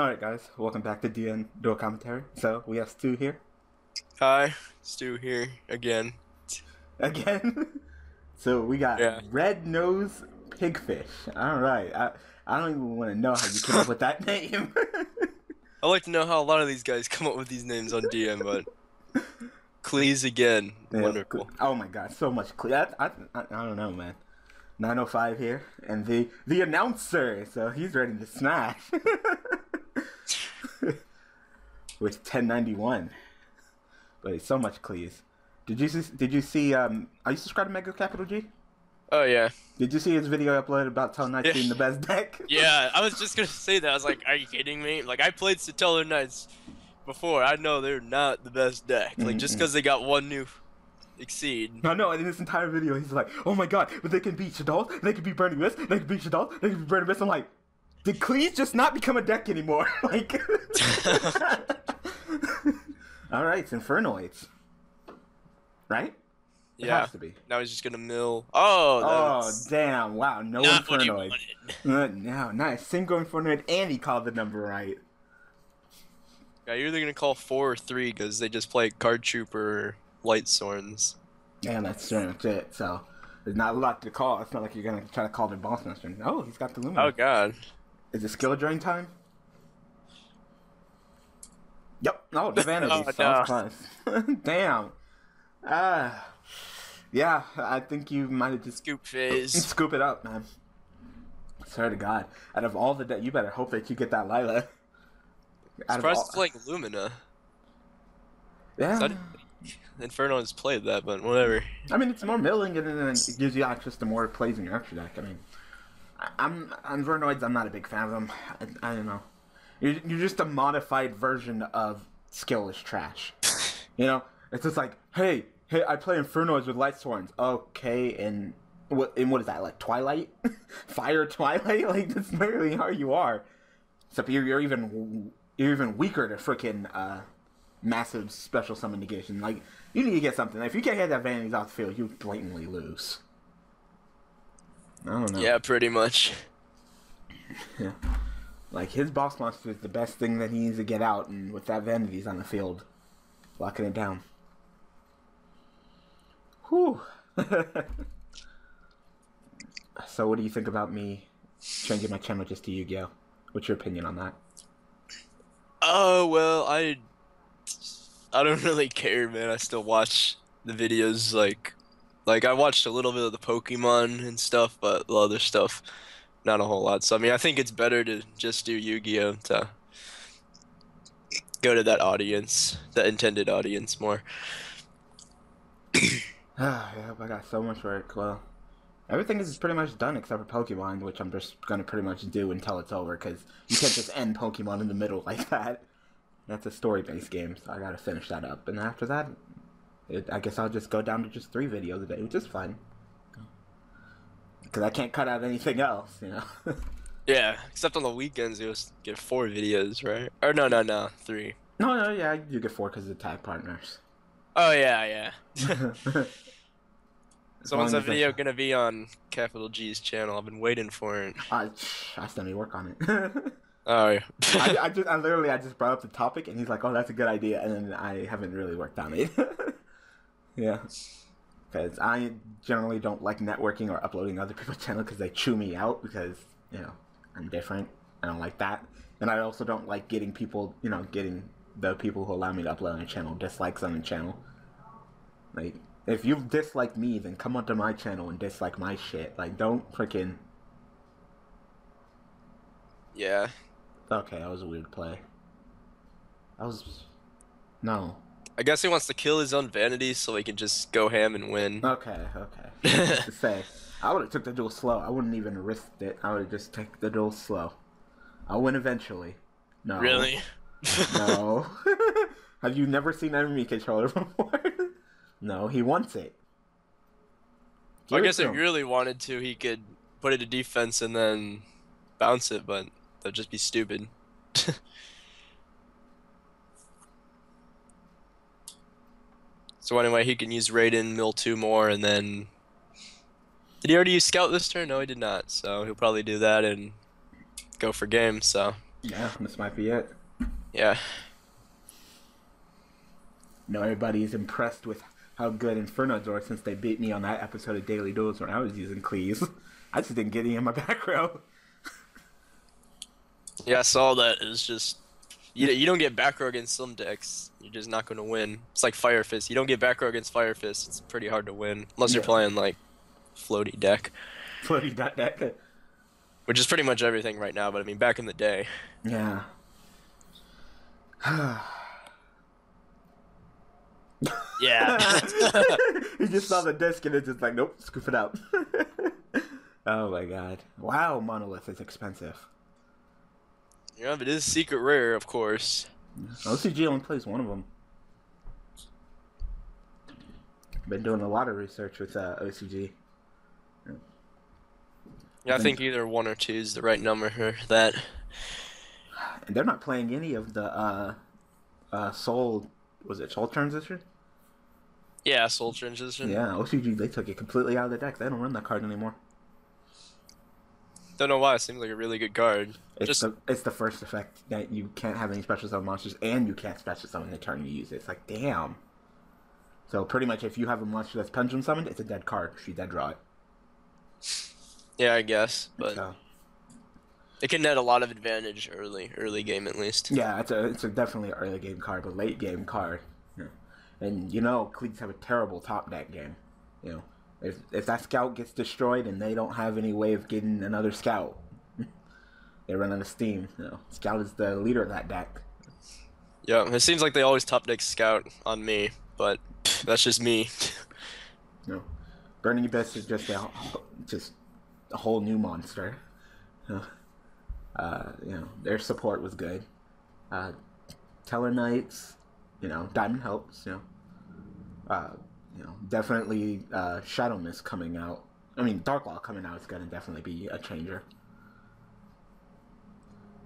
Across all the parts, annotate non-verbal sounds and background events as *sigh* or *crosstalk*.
Alright guys, welcome back to DN Duel Commentary. So, we have Stew here. Hi, Stew here again. Again. *laughs* so we got Yeah. Red Nose Pigfish. Alright. I, I don't even want to know how you came up with that *laughs* name. I like to know how a lot of these guys come up with these names on DM, but *laughs* Cleese again, Yeah, wonderful. Oh my god, so much clear. I, I, I, I don't know, man. 905 here, and the the announcer, so he's ready to smash. *laughs* With 1091. But it's so much Cleese. Did you see, did you see um are you subscribed to MegaCapitalG? Oh yeah, Did you see his video uploaded about Tell Knights Yeah. being the best deck? *laughs* yeah. I was just gonna say that. I was like, are you kidding me? Like I played Satellar Knights before. I know they're not the best deck. Like just Mm-mm. because they got one new exceed. I know. in this entire video, he's like, oh my god, but they can beat Shaddoll, they can beat Burning Mist, they can beat Shaddoll, they can beat Burning Mist. I'm like, did Cleese just not become a deck anymore? *laughs* like, *laughs* alright, it's Infernoids. Right? It Yeah. has to be. Now he's just gonna mill. Oh, Oh, damn, wow, no not what he Infernoids. wanted. *laughs* Uh, no, nice. Single Infernoid, and he called the number right. Yeah, you're either gonna call four or three because they just play Card Trooper or Light Sworns. And that's pretty much it, so. There's not a lot to call. It's not like you're gonna try to call the boss master. Oh, he's got the Lumina. Oh god. Is it skill drain time? Yep. No, *laughs* the vanity. Oh, so close. *laughs* Damn. Ah. yeah, I think you might have just Scoop phase. *laughs* scoop it up, man. Swear to God, out of all the de- you better hope that you get that Lyla. Out Surprised all- it's Lumina. yeah. That- Inferno has played that, but whatever. I mean, it's more milling, and then it gives you access to more plays in your extra deck. I mean, I'm on Vernoids. I'm not a big fan of them. I, I don't know. You're, you're just a modified version of skill is trash. You know, it's just like, hey, hey, I play Infernoids with Light Sworns. Okay, and what? And what is that? Like Twilight, *laughs* Fire Twilight? *laughs* Like that's literally how you are. Except you're, you're even you're even weaker to freaking uh, massive special summon negation. Like you need to get something. If you can't get that vanities off the field, you blatantly lose. I don't know. Yeah, pretty much. *laughs* Yeah. Like his boss monster is the best thing that he needs to get out, and with that vanities on the field, locking it down. Whew. *laughs* so, what do you think about me changing my channel just to Yu-Gi-Oh? What's your opinion on that? Oh well, I I don't *laughs* really care, man. I still watch the videos like like I watched a little bit of the Pokemon and stuff, but the other stuff not a whole lot. So I mean, I think it's better to just do Yu-Gi-Oh to go to that audience, the intended audience more. *sighs* Ah, yeah, I got so much work. Well, everything is pretty much done except for Pokemon, which I'm just gonna pretty much do until it's over, because you can't just end Pokemon in the middle *laughs* like that. That's a story-based game, so I gotta finish that up. And after that, it, I guess I'll just go down to just three videos a day, which is fine. Because I can't cut out anything else, you know. *laughs* Yeah, except on the weekends you just get four videos, right? Or no, no, no, three. no, no, yeah, you get four because of the tag partners. Oh yeah, yeah. *laughs* So when's long that as I- video gonna be on Capital G's channel? I've been waiting for it. I, I still need to work on it. *laughs* Oh yeah. I, I just, I literally, I just brought up the topic, and he's like, "Oh, that's a good idea," and then I haven't really worked on it. Yeah, because I generally don't like networking or uploading other people's *laughs* channel because they chew me out because you know I'm different. I don't like that, and I also don't like getting people, you know, getting the people who allow me to upload on a channel dislikes on the channel. Like, if you dislike me, then come onto my channel and dislike my shit. Like, don't freaking. yeah. Okay, that was a weird play. That was. No. I guess he wants to kill his own vanity so he can just go ham and win. Okay, okay. *laughs* To say, I would have took the duel slow. I wouldn't even risked it. I would have just take the duel slow. I'll win eventually. No. Really? No. *laughs* *laughs* have you never seen enemy controller before? no, he wants it. I Give it guess if he really wanted to, he could put it to defense and then bounce it, but that'd just be stupid. So anyway, he can use Raiden, mill two more, and then. Did he already use Scout this turn? No, he did not. So he'll probably do that and go for game. So Yeah, this might be it. Yeah. know everybody's impressed with how good Infernoids are since they beat me on that episode of Daily Duels when I was using Cleese. *laughs* I just didn't get any in my back row. *laughs* Yeah, I saw that. It's just you you don't get back row against some decks. You're just not gonna win. It's like Fire Fist. You don't get back row against Fire Fist. It's pretty hard to win unless you're Yeah. playing like floaty deck, Floaty dot deck. which is pretty much everything right now. But I mean, back in the day, Yeah. *sighs* yeah. *laughs* he just saw the disc and it's just like, nope, scoop it out. *laughs* oh my god. Wow, Monolith is expensive. Yeah, but it is secret rare, of course. OCG only plays one of them. Been doing a lot of research with uh, OCG. Yeah, I Think- think either one or two is the right number for that. And they're not playing any of the uh, uh, Soul. Was it Soul Transition? Yeah, Soul Transition. Yeah, OCG, they took it completely out of the deck. They don't run that card anymore. Don't know why. It seems like a really good card. It's Just the it's the first effect that you can't have any special summon monsters, and you can't special summon the turn you use it. It's like damn. So pretty much, if you have a monster that's pendulum summoned, it's a dead card. She dead draw it. yeah, I guess, but So it can net a lot of advantage early, early game at least. yeah, it's a it's a definitely early game card, but late game card. Yeah. And you know, Cleats have a terrible top deck game. You know, if if that scout gets destroyed and they don't have any way of getting another scout, they run out of steam. You know, scout is the leader of that deck. Yeah, it seems like they always top deck Scout on me, but *laughs* that's just me. *laughs* Know, Burning Abyss is just a just a whole new monster. You *laughs* know, Uh, you know, their support was good. Uh, Teller Knights, you know, Diamond helps. You know, uh, you know, definitely uh, Shadow Mist coming out. I mean, Darklaw coming out is gonna definitely be a changer.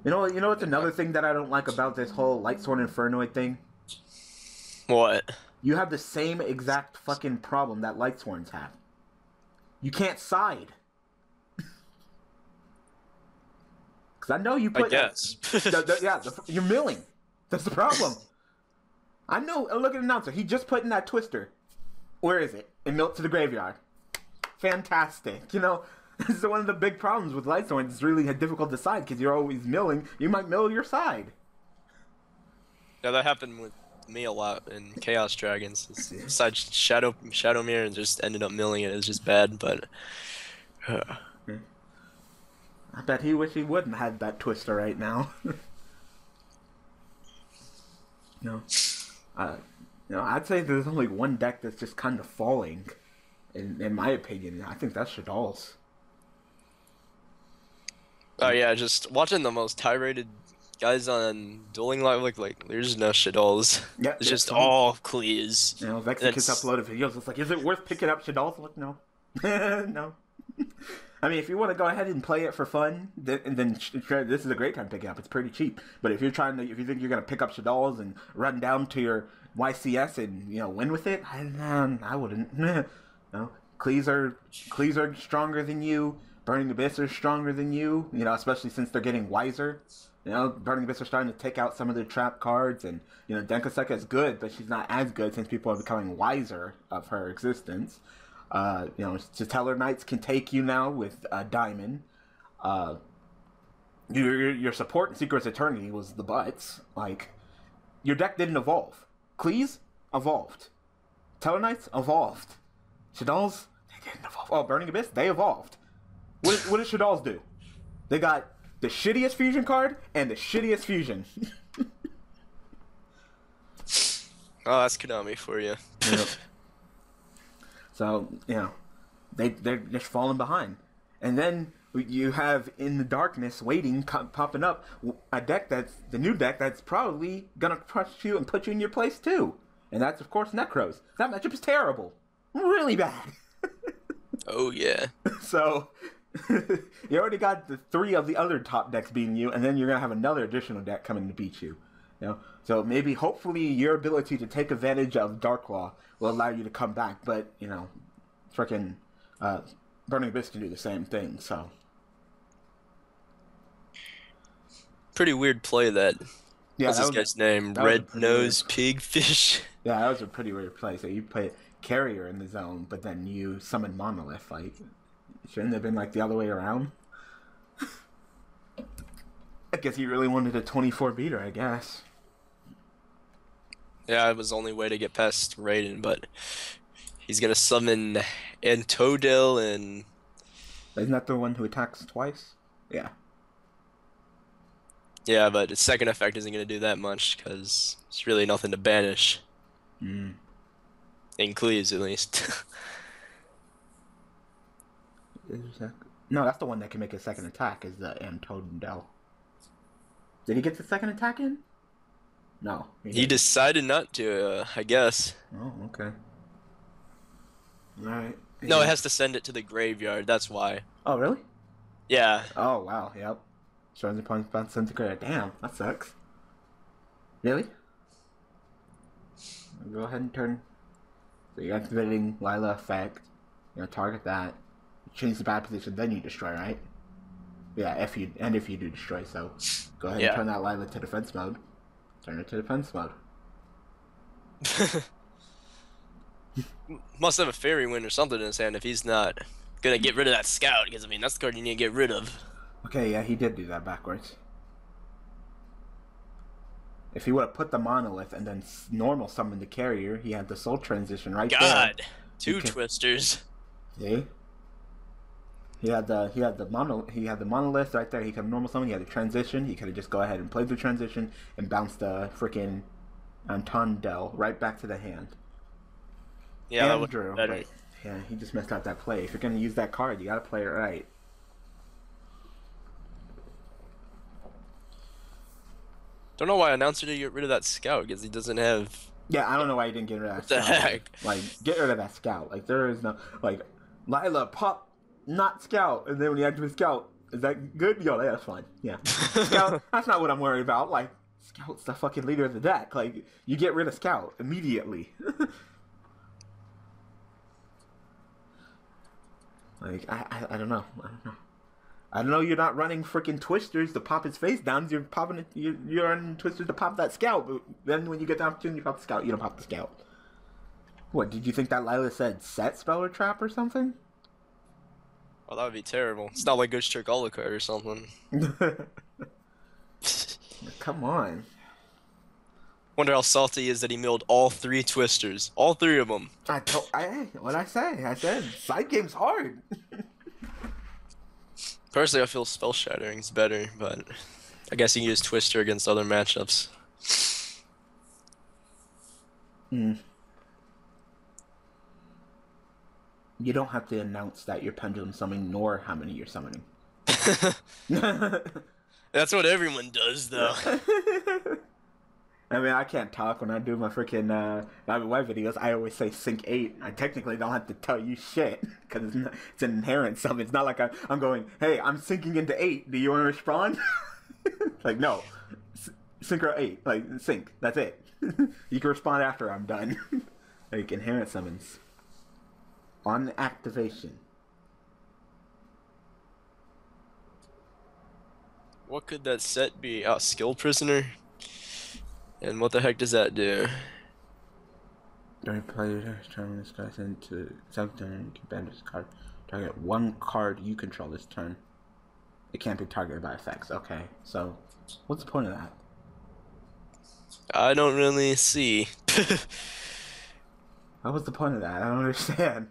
You know, you know what's another thing that I don't like about this whole Lightsworn Infernoid thing? what? You have the same exact fucking problem that Lightsworns have. You can't side. *laughs* Because I know you put. I guess. *laughs* The- the- yeah, the, you're milling. That's the problem. *laughs* I know. Look at the announcer. He just put in that twister. Where is it? And milk to the graveyard. Fantastic. You know, *laughs* this is one of the big problems with Lightsworns. It's really difficult to side because you're always milling. You might mill your side. yeah, that happened with me a lot in Chaos Dragons. Besides Shadow Shadow Mirror, and just ended up milling it. It was just bad, but I bet he wish he wouldn't have had that twister right now. *laughs* no. Uh, you know, I'd say there's only one deck that's just kind of falling, in in my opinion. I think that's Shaddoll's. oh yeah, just watching the most tirade guys on Dueling Live like like there's no Shaddolls. Yeah, It's just some- all clears. You know, That's- uploaded videos. It's like, is it worth picking up Shaddoll's? Like, no, *laughs* no. I mean, if you want to go ahead and play it for fun, then, then this is a great time to pick it up. It's pretty cheap. But if you're trying to, if you think you're gonna pick up Shaddoll's and run down to your YCS and you know win with it, I, um, I wouldn't. *laughs* no, Clees are Clees are stronger than you. Burning Abyss are stronger than you. You know, especially since they're getting wiser. You know, Burning Abyss are starting to take out some of their trap cards, and you know, Denko Sekka is good, but she's not as good since people are becoming wiser of her existence. Uh, you know, Stellar Knights can take you now with uh, Diamond. Uh, your, your your support in Secret's Eternity was the butts. Like, your deck didn't evolve. Cleese evolved. Knights evolved. Shaddoll's they didn't evolve. Oh, Burning Abyss they evolved. What did, what did Shaddoll's do? They got the shittiest fusion card and the shittiest fusion. *laughs* Oh, that's Konami for you. So you know, they they're just falling behind, and then you have in the darkness waiting co- popping up a deck that's the new deck that's probably gonna crush you and put you in your place too, and that's of course Nekroz. That matchup is terrible, really bad. *laughs* Oh yeah. so *laughs* you already got the three of the other top decks beating you, and then you're gonna have another additional deck coming to beat you. You know, so maybe hopefully your ability to take advantage of Darklaw will allow you to come back. But you know, freaking uh, Burning Abyss can do the same thing. So pretty weird play that. Yeah, what's that this was, guy's name? that was a Red Nose Pigfish. *laughs* yeah, that was a pretty weird play. So you put carrier in the zone, but then you summon monolith. Like, shouldn't it have been like the other way around? *laughs* I guess he really wanted a 24 beater. I guess. Yeah, it was the only way to get past Raiden, but he's gonna summon Attondel and Isn't that the one who attacks twice? Yeah. Yeah, but his second effect isn't gonna do that much because it's really nothing to banish Mm. in Cleaves at least. *laughs* No, that's the one that can make a second attack. Is the Attondel. Did he get the second attack in? No. he didn't. decided not to, uh, I guess. Oh, okay. All right. No, Yeah. it has to send it to the graveyard. That's why. Oh, really? Yeah, Oh, wow. Yep. Shows upon bounce centigrade. Damn, that sucks. Really? Go ahead and turn. So you're activating Lyla effect. You know, target that. Change the bad position, then you destroy, right? Yeah, if you and if you do destroy, so go ahead Yeah. and turn that Lyla to defense mode. Turn it to defense mode. *laughs* *laughs* must have a fairy wind or something in his hand if he's not gonna get rid of that scout. Because I mean, that's the card you need to get rid of. Okay, yeah, he did do that backwards. If he would have put the monolith and then normal summon the carrier, he had the soul transition right there. God, two Okay. twisters. See? He had the he had the mono he had the monolith right there. He could have normal summon. He had the transition. He could have just go ahead and played the transition and bounced the freaking Attondel right back to the hand. Yeah, that and would better. but yeah, he just messed out that play. If you're gonna use that card, you gotta play it right. Don't know why announcer did get rid of that scout because he doesn't have. Yeah, I don't know why you didn't get rid of that. What the scout. heck? Like, get rid of that scout. Like, there is no like, Lyla pop, not scout, and then when you activate scout, is that good? Yo, yeah, that's fine. Yeah, scout. *laughs* that's not what I'm worried about. Like, scout's the fucking leader of the deck. Like, you get rid of scout immediately. *laughs* like, I, I, I don't know. I don't know. I know you're not running freaking twisters to pop his face down. You're popping it. You're, you're running twisters to pop that scout. But then when you get the opportunity to pop the scout, you don't pop the scout. What did you think that Lyla said? Set spell or trap or something? Oh, that would be terrible. It's not like Ghost Trick Alucard or something. *laughs* Come on. Wonder how salty he is that he milled all three twisters, all three of them. I told. I what I say? I said side game's hard. *laughs* Personally, I feel Spell Shattering is better, but I guess you can use Twister against other matchups. Hmm. You don't have to announce that you're pendulum summoning nor how many you're summoning. *laughs* *laughs* That's what everyone does, though. *laughs* I mean, I can't talk when I do my freaking uh, White videos. I always say sync 8. I technically don't have to tell you shit because it's, it's an inherent sum. It's not like I, I'm going, hey, I'm syncing into 8. Do you want to respond? *laughs* like, no. Synchro 8. Like, sync. That's it. *laughs* you can respond after I'm done. *laughs* like, inherent summons. On activation. What could that set be? Oh, Skill Prisoner? And what the heck does that do? During player's turn, this guy's into second turn, you can bend this card. Target one card you control this turn. It can't be targeted by effects. Okay, so what's the point of that? I don't really see. *laughs* What was the point of that? I don't understand.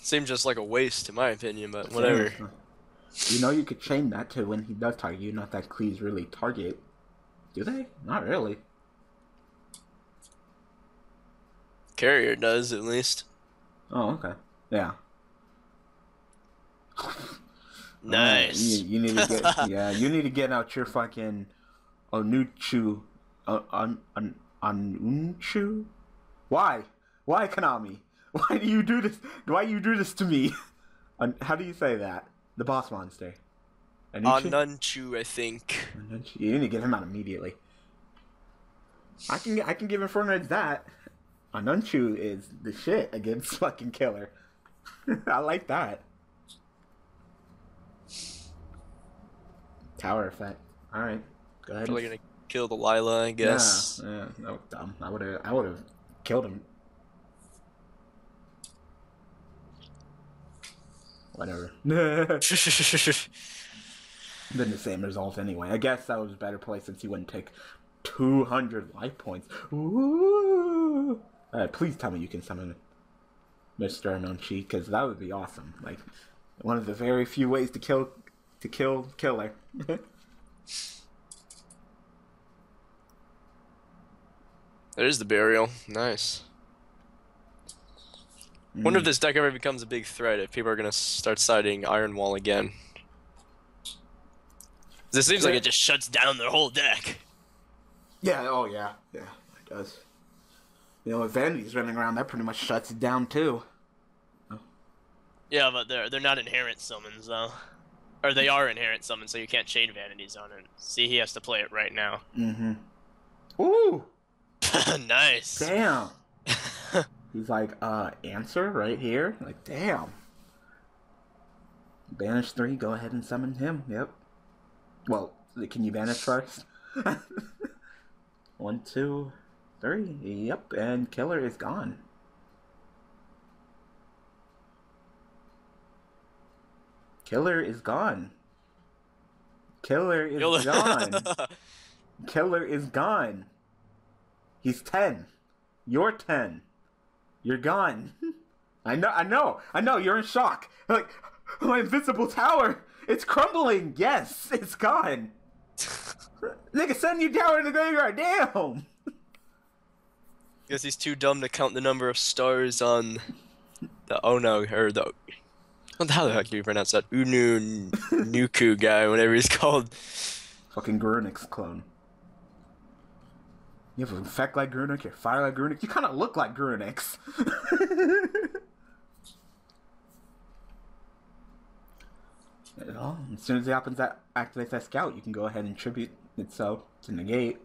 Seems just like a waste, in my opinion, but whatever. You know you could chain that to when he does target you, not that Cleese really target. Do they? Not really. Carrier does, at least. Oh, okay. Yeah. *laughs* Nice. You, you need to get *laughs* yeah. You need to get out your fucking Onuchu, on uh, on Onunchu. Why? Why Konami? *laughs* Why do you do this? Why you do this to me? On, how do you say that? The boss monster. Onuchu? Anunchu, I think. Onunchu. You need to get him out immediately. I can I can give Infernoids that. Anunchu is the shit against *laughs* fucking killer. *laughs* I like that. tower effect. All right, go ahead. Probably gonna kill the Lyla, I guess. Yeah, yeah, that was dumb. I would have, I would have killed him. Whatever. *laughs* Been the same result anyway. I guess that was a better play since he wouldn't take 200 life points. Ooh. Alright, please tell me you can summon Mr. Anunchi, because that would be awesome. Like, one of the very few ways to kill, to kill Killer. *laughs* There's the burial. Nice. Wonder if Mm. this deck ever becomes a big threat. If people are gonna start siding Iron Wall again. This seems like it just shuts down their whole deck. Yeah, oh yeah, yeah, it does. You know, if Vanity's running around, that pretty much shuts it down too. Yeah, but they're they're not inherent summons though, or they are inherent summons, so you can't chain vanities on it. See, he has to play it right now. Mm-hmm. Ooh, *laughs* nice. damn. He's like, uh, answer right here. Like, damn. Banish three. Go ahead and summon him. Yep. Well, can you banish first? *laughs* One, two, three. Yep, and killer is gone. Killer is gone. Killer is You'll- gone. *laughs* Killer is gone. He's 10. You're 10. You're gone. I know, I know, I know, you're in shock. Like, *gasps* my invisible tower, it's crumbling. Yes, it's gone. *laughs* Nigga, send you down to the graveyard. Damn. Guess he's too dumb to count the number of stars on the oh no or the what the hell the heck do you pronounce that Unu Nuku guy, whatever he's called. Fucking Grunix clone. You have an effect like Grunix, you fire like Grunix. You kind of look like Grunix. *laughs* as soon as it happens that activates that scout, you can go ahead and tribute itself to negate.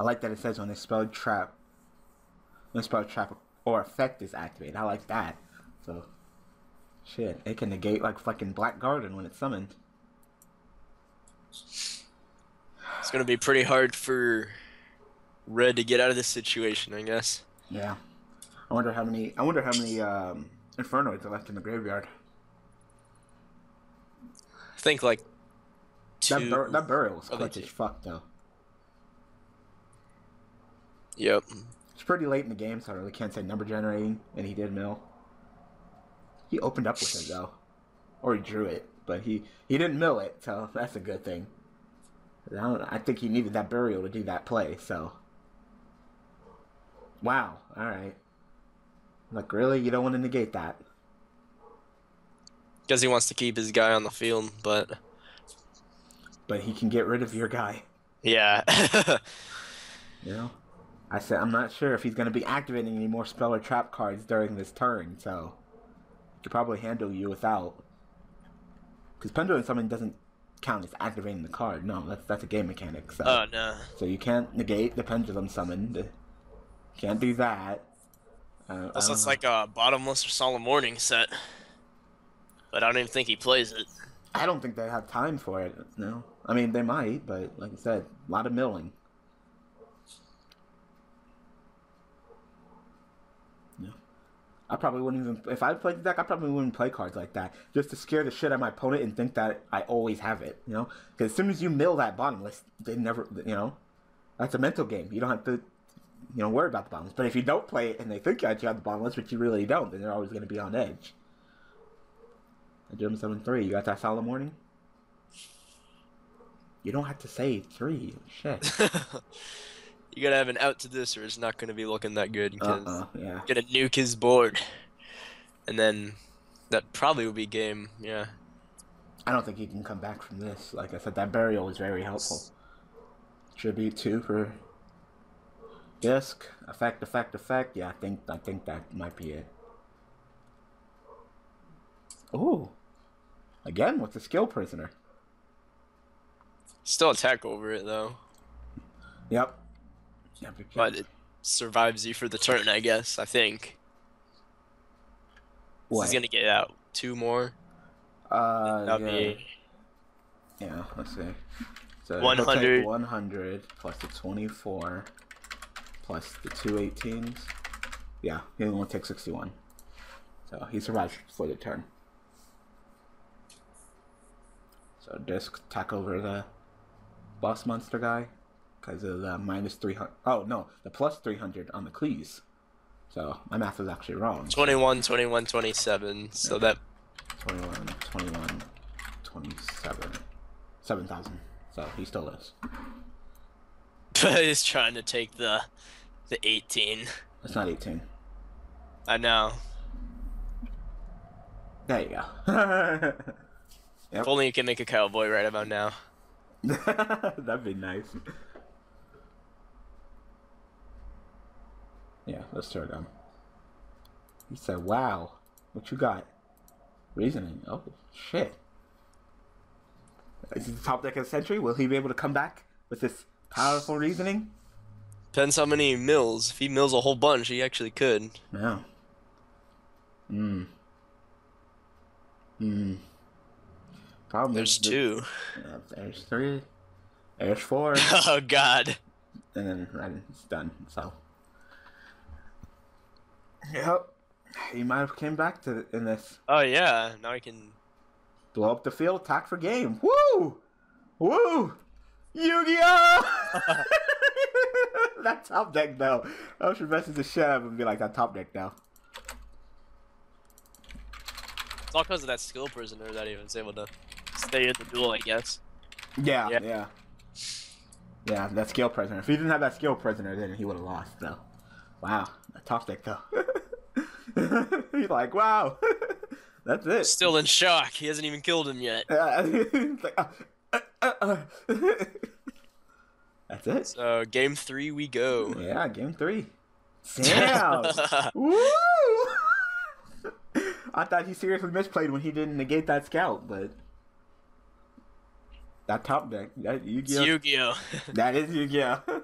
I like that it says when a spell trap, when a spell trap or effect is activated. I like that. So, shit, it can negate like fucking Black Garden when it's summoned. Gonna be pretty hard for Red to get out of this situation, I guess. Yeah. I wonder how many. I wonder how many um, Infernoids are left in the graveyard. I think like two. That, bur- that burial was clutch as fuck though. Yep. It's pretty late in the game, so I really can't say number generating. And he did mill. He opened up with it though, or he drew it, but he he didn't mill it, so that's a good thing. I, don't, I think he needed that burial to do that play. So. Wow. All right. Like really, you don't want to negate that. Because he wants to keep his guy on the field, but but he can get rid of your guy. yeah. *laughs* You know, I said I'm not sure if he's going to be activating any more spell or trap cards during this turn, so he could probably handle you without. Because pendulum summon doesn't count as activating the card. No, that's that's a game mechanic. So Oh no. so you can't negate the pendulum summon. Can't do that. Uh, it's know. like a bottomless or solemn warning set. But I don't even think he plays it. I don't think they have time for it. No, I mean they might, but like I said, a lot of milling. Yeah. I probably wouldn't even if I played the deck. I probably wouldn't play cards like that just to scare the shit out of my opponent and think that I always have it. You know, because as soon as you mill that bottomless, they never. You know, that's a mental game. You don't have to. You know, worry about the bottomless. But if you don't play it and they think that you have the bottomless, but you really don't, then they're always going to be on edge. Drew seven three. You got that solid warning? You don't have to say three. Shit. *laughs* you gotta have an out to this, or it's not gonna be looking that good. Uh Because uh Yeah. gonna nuke his board, and then that probably will be game. Yeah. I don't think he can come back from this. Like I said, that burial was very helpful. Tribute two for disc effect, effect, effect. Yeah, I think I think that might be it. Ooh, again with the skill prisoner. Still attack over it though, Yep. But it survives you for the turn, I guess. I think. What? He's gonna get out two more. Uh, That'd yeah. be Yeah, let's see. So 100. 100 plus the 24 plus the two 18s. Yeah, he only takes 61. So he survives for the turn. So disc attack over the boss monster guy because of the minus 300. Oh, no, the plus 300 on the Cleese. So my math was actually wrong. 21, 21, 27. So that 21, 21, 27. 7,000. So he still lives. *laughs* he's trying to take the the 18. It's not 18. I know. There you go. *laughs* If only you can make a cowboy right about now. *laughs* That'd be nice. Yeah, let's tear it down. He said, wow, what you got? Reasoning. Oh, shit. Is he the top deck of the century? Will he be able to come back with this powerful reasoning? Depends how many mills. If he mills a whole bunch, he actually could. Yeah. Hmm. Hmm. Problem There's the- two. Yeah, there's three. There's four. *laughs* Oh God. and then then it's done. So. Yep. He might have came back to in this. Oh yeah. Now I can. Blow up the field, attack for game. Woo! Woo! Yu-Gi-Oh! *laughs* that top deck though. I should message the shit out him and be like that top deck now. It's all because of that skill prisoner that he was able to stay in the duel, I guess. Yeah, Yeah. yeah. Yeah, that skill prisoner. If he didn't have that skill prisoner, then he would have lost, though. Wow, that top deck, though. *laughs* *laughs* He's like, wow, *laughs* that's it. Still in shock. He hasn't even killed him yet. *laughs* Like, uh, uh, uh, uh. that's it. So game three we go. Yeah, game three. Damn. Woo! I thought he seriously misplayed when he didn't negate that scout, but that top deck, that Yu-Gi-Oh, Yu-Gi-Oh. that is Yu-Gi-Oh.